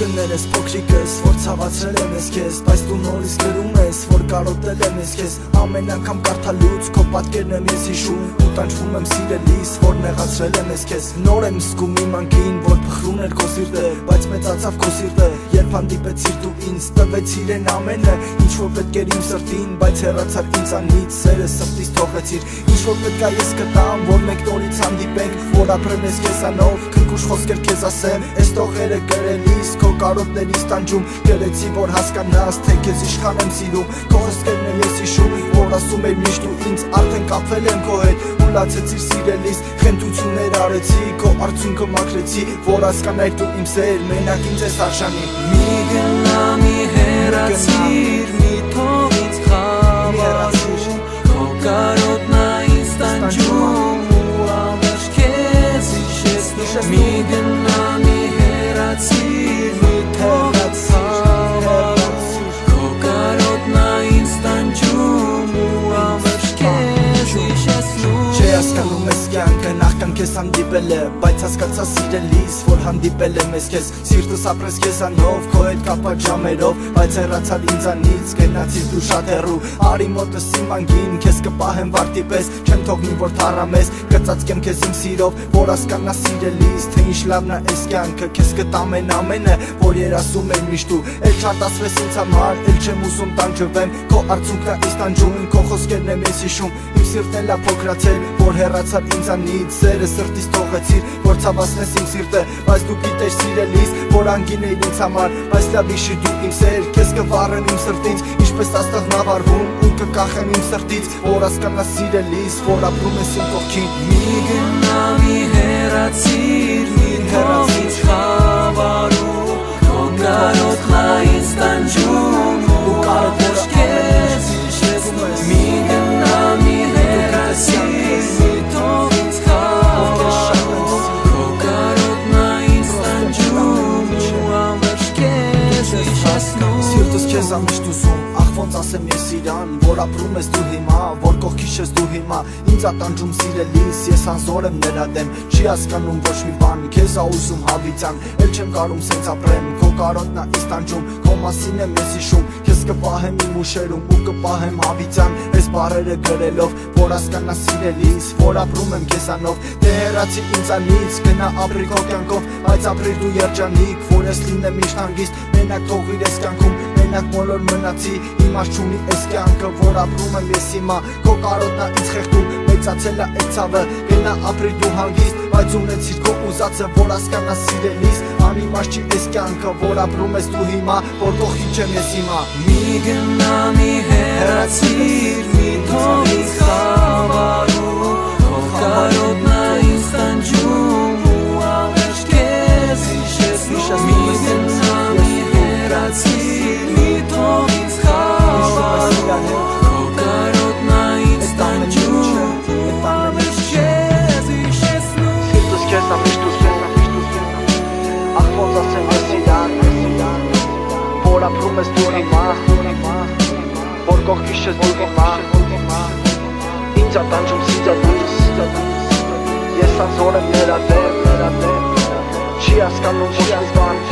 the ես փոքրիկս, որ ցավացրել եմ ես քեզ Բայց դու նորից գրում ես, որ կարոտել եմ ես քեզ Ամեն անգամ կարդալուց քո պատկերն եմ ես հիշում Ու տանջվում եմ սիրելիս, որ նեղացրել եմ ես քեզ Նոր եմ զգում իմ անկին, որ փխրուն էր քո սիրտը Բայց մեծացավ քո սիրտը, երբ հանդիպեցիր դու ինձ Տվեցիր են ամենը, ինչ որ պետք էր իմ սրտին Բայց հեռացար ինձանից, սերը սրտից թողեցիր Ինչ որ պետք է ես կտամ, որ մեկ նորից հանդիպենք Որ ապրեմ ես քեզանով, քնքուշ խոսքեր քեզ ասեմ Այս տողերը գրելիս, քո կարոտներից տանջում Գրեցի, որ հասկանաս, թե քեզ իշխան եմ սիրում Քո խոսքերն եմ ես հիշում, որ ասում էր միշտ ու ինձ Արդեն կապվել եմ քո հետ, ու լացեցիր սիրելիս Խենթություններ արեցի, քո արդյունքը մաքրեցի Որ հասկանայր դու իմ սեր, մենակ ինձ ես արժանի Մի գնա, մի հեռացիր, մի թող ինձ խավարում Քո կարոտն ինձ տանջում ու ամերջ քեզ իշեսնում Մի գնա, մի հեռացիր, քեզ հանդիպել է Բայց հասկացա սիրելիս, որ հանդիպել եմ ես քեզ Սիրտս ապրես քեզանով, քո հետ կապած ժամերով Բայց հեռացար ինձանից, գնացիր դու շատ հեռու Արի մոտս իմ անգին, քեզ կպահեմ վարտի պես Չեմ թողնի, որ թարամես, կծածկեմ քեզ իմ սիրով Որ հասկանա սիրելիս, թե ինչ լավն է այս կյանքը Քեզ կտամեն ամենը, որ երասում էր միշտ ու Էլ չարտասվես ինձ համար, էլ չեմ ուզում տանջվեմ Քո արցունքն է ինձ տանջում, քո խոսքերն եմ ես հիշում սիրտն է փոքրացել, որ հեռացար ինձանից Սերը սրտից թողեցիր, որ ցավացնես իմ սիրտը Բայց դու գիտես սիրելիս, որ անգին էր ինձ համար Բայց լավ իշի դու իմ սեր, քեզ կվառեմ իմ սրտից Ինչպես աստղ նավարվում ու կկախեմ իմ սրտից Որ հասկանա սիրելիս, որ ապրում ես իմ կողքին Մի գնա, մի հեռացիր, մի Քեզ ամիշտ ուզում, ախ ոնց ասեմ ես իրան Որ ապրում ես դու հիմա, որ կողքիշ ես դու հիմա Ինձ ատանջում սիրելիս, ես անզոր եմ նրա դեմ Չի հասկանում ոչ մի բան, քեզ ա ուզում հավիտյան Էլ չեմ կարում սենց ապրեմ, քո կարոտնա ինձ տանջում Քո մասին եմ ես հիշում, քեզ կպահեմ իմ ուշերում ու կպահեմ հավիտյան Այս բարերը գրելով, որ հասկանա սիրելիս, որ ապրում եմ քեզանով Դե հեռացի ինձանից, գնա ապրի քո կյանքով Բայց ապրիր դու երջանիկ, որ ես լինեմ միշտ հանգիստ Մենակ թողիր ես կյանքում, մենակ մոլոր մնացի Իմաց չունի այս կյանքը, որ ապրում եմ ես հիմա Քո կարոտնա ինձ խեղդում, մեծացել է այդ ցավը Գնա ապրի դու հանգիստ, բայց ունեցիր քո ուզածը Որ հասկանա սիրելիս, անիմաց չի այս կյանքը Որ ապրում ես դու հիմա, որ կողքի չեմ ես հիմա Մի գնա, մի հեռացիր, մի թող ես դու հիմա Որ կողքիշ ես դու հիմա Ինձ ատանջում սիրելիս Ես անզոր եմ նրա դեմ Չի հասկանում ոչ մի բան